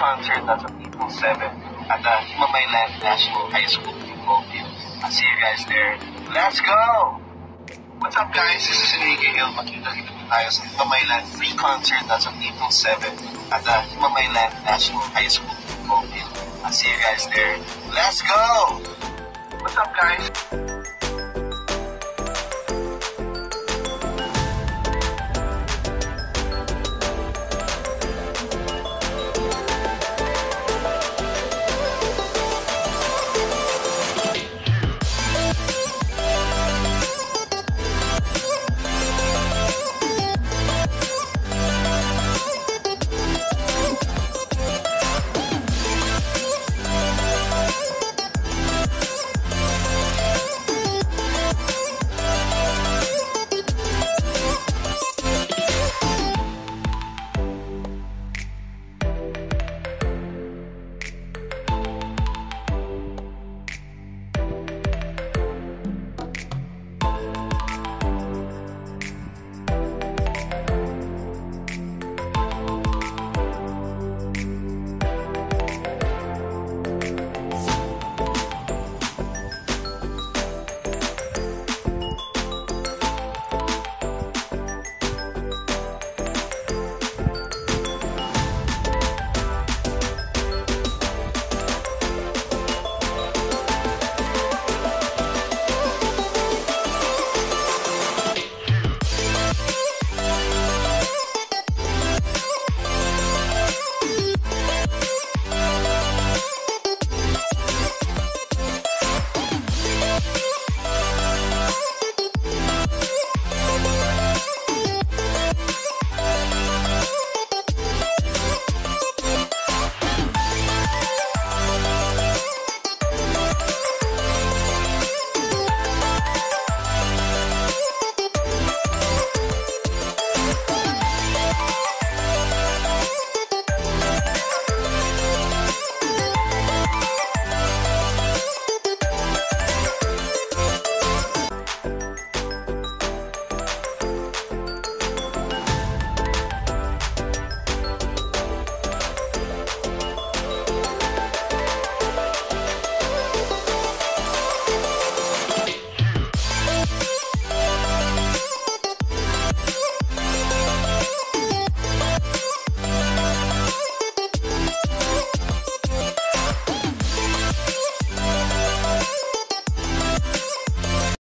concert that's on April 7 at the Himamaylan National High School football field. I'll see you guys there. Let's go! What's up guys? This is Enrique Gil. Makita-kita po tayo sa free concert that's on April 7 at the Himamaylan National High School football field. I'll see you guys there. Let's go! What's up guys?